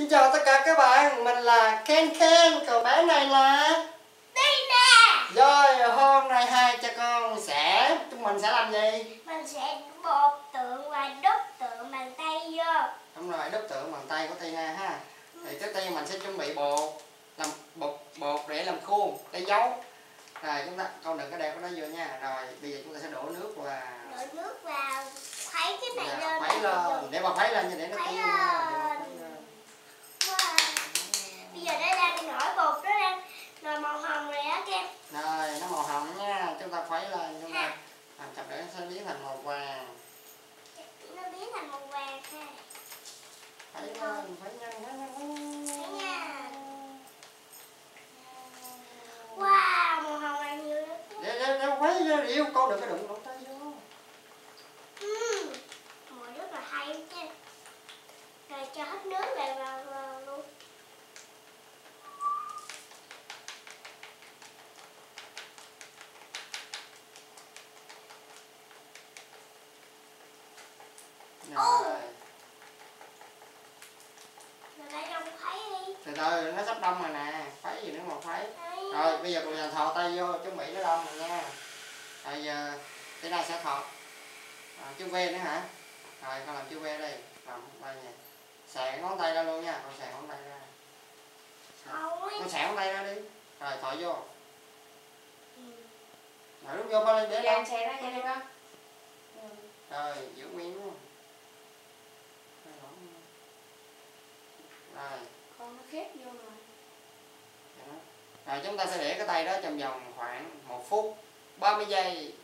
Xin chào tất cả các bạn, mình là Ken Ken, còn bé này là? Tina Rồi hôm nay hai cha con sẽ, chúng mình sẽ làm gì? Mình sẽ bột tượng và đúc tượng bằng tay vô. Đúng rồi, đúc tượng bằng tay của Tina ha. Thì trước tiên mình sẽ chuẩn bị bột làm bột bột để làm khuôn, để giấu. Rồi chúng ta, con đừng có đeo cái đó vô nha. Rồi bây giờ chúng ta sẽ đổ nước vào. Đổ nước vào Khuấy cái này Dạ, lên Khuấy lên, để mà khuấy lên như để nó khuấy lên. Wow. Bây giờ nó đang nổi bột nó đang nồi màu hồng rồi á kem. Rồi, nó màu hồng nha, chúng ta khuấy lên chúng ta làm chập để nó sẽ biến thành màu vàng. Nó biến thành màu vàng ha. Khuấy lên, khuấy nhanh, khuấy nhanh, khuấy nhanh. Khuấy nha. Wow, màu hồng này nhiều lắm. Để để để quấy ra yêu con đừng có đụng lỗ tay vô Ừm, Mùi rất là hay nha Rồi cho hết nước lại vào, vào luôn rồi Rồi lại đồng khuấy từ nó sắp đông rồi nè khuấy gì nữa mà khuấy. Rồi bây giờ cùng nhà thò tay vô chuẩn bị nó đông rồi nha. Rồi giờ thế này sẽ thọt à, chữ V nữa hả? Rồi con làm chữ V đây. Làm đây nè. Xẻ ngón tay ra luôn nha con xẻ ngón tay ra. Con xẻ ngón tay ra đi. Rồi thọ vô. Rồi rút vô bao lên để Dạ, đâu xe ra vậy đi con. rồi giữ nguyên luôn rồi Con nó khép vô rồi. Đó. Rồi chúng ta sẽ để cái tay đó trong vòng khoảng 1 phút 30 giây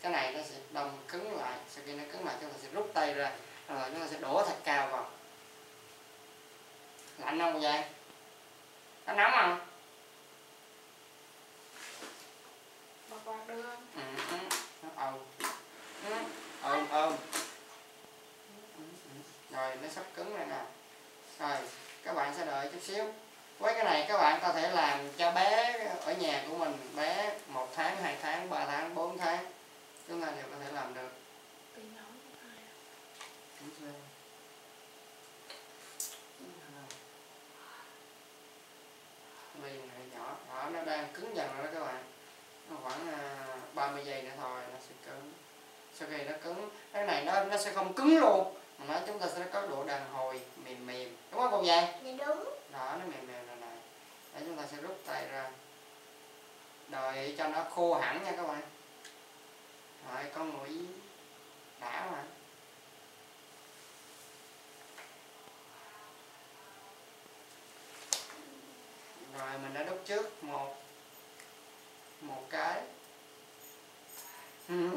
cái này nó sẽ đông cứng lại sau khi nó cứng lại chúng ta sẽ rút tay ra rồi chúng ta sẽ đổ thạch cao vào lạnh không vậy có nóng không Bật quạt được không? ừ, nó Ừ, Ừ, ừ. rồi nó sắp cứng rồi nè rồi các bạn sẽ đợi chút xíu. Với cái này các bạn có thể làm cho bé ở nhà của mình bé một tháng hai tháng ba tháng bốn tháng. Chúng ta đều có thể làm được. Ly này nhỏ đó nó đang cứng dần rồi đó các bạn. Nó khoảng à, 30 giây nữa thôi nó sẽ cứng. Sau khi nó cứng cái này nó nó sẽ không cứng luôn nó chúng ta sẽ có độ đàn hồi mềm mềm đúng không cô vậy Dạ đúng. Đó nó mềm mềm rồi này. Để chúng ta sẽ rút tay ra. Đợi cho nó khô hẳn nha các bạn. Rồi con mũi đã mà. Rồi mình đã đúc trước một một cái. Ừ.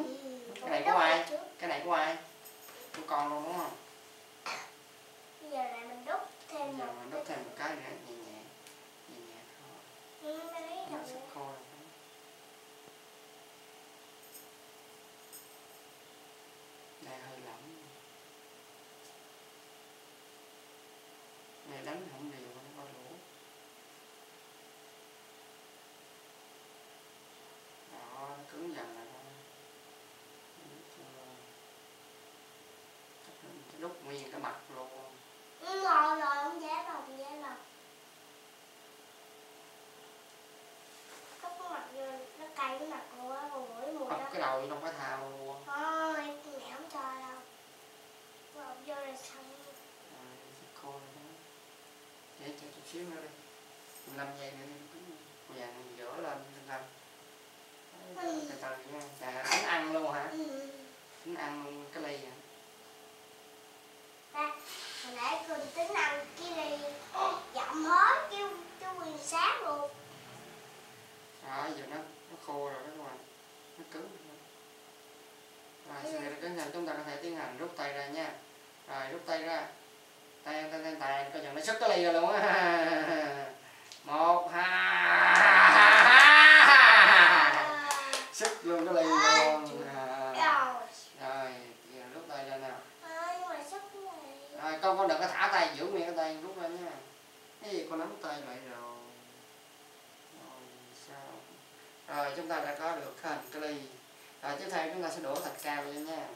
Cái này của ai? Trước. cái này của ai của con luôn đúng không? Bây giờ lại mình đúc bây thêm giờ một mình đúc thêm một cái nữa nhẹ nhẹ nhẹ nhẹ thôi. Nó sẽ khô rồi. Này hơi lỏng. Này đánh không đều nó có lỗ đó nó cứng dần rồi thôi đúc nguyên cái mặt luôn Ừ, rồi rồi không dễ lòng không dễ lòng Cốc cái mặt vô nó cay cái mặt luôn á còn mũi cái đầu trong cái thao luôn thôi mẹ không cho đâu. Bọc vô rồi xong. À, rồi đó. Để cho chút xíu nữa đi. 15 giây nữa đi cứng vàng dỡ lên tinh thần từ từ nha. À, tính ăn luôn hả? Ừ. tính ăn luôn cái ly hả? Ba hồi nãy cô tính ăn cái ly giọng hết kêu kêu quyền sáng luôn. Đó giờ nó nó khô rồi đó các bạn. Nó cứng rồi rồi sau cứng rồi chúng ta có thể tiến hành rút tay ra nha. Rồi rút tay ra. Tay tay tay tay. Coi chừng nó sức cái ly ra luôn á. Một hai. Sức luôn cái ly luôn. à. rồi rồi rút tay ra nào. Này. Rồi con con đừng có thả tay giữ nguyên cái tay rút ra nha. Cái gì con nắm tay lại rồi? Rồi sao? Rồi chúng ta đã có được hình cái ly rồi tiếp theo chúng ta sẽ đổ thạch cao lên nha.